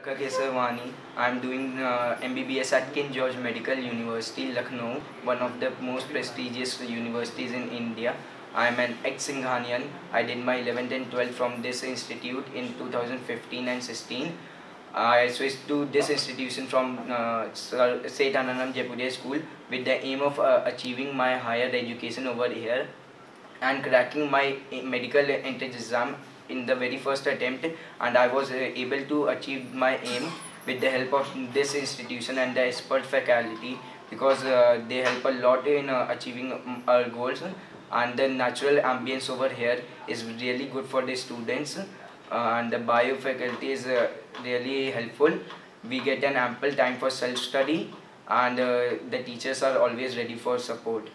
Dhaka Kesavani. I'm doing uh, MBBS at King George Medical University, Lucknow, one of the most prestigious universities in India. I'm an ex-Singhanian. I did my 11th and 12th from this institute in 2015 and 16. I switched to this institution from uh, St. Anandram Jaipuria School with the aim of uh, achieving my higher education over here and cracking my medical entrance exam in the very first attempt and I was uh, able to achieve my aim with the help of this institution and the expert faculty because uh, they help a lot in uh, achieving um, our goals and the natural ambience over here is really good for the students uh, and the bio faculty is uh, really helpful. We get an ample time for self study and uh, the teachers are always ready for support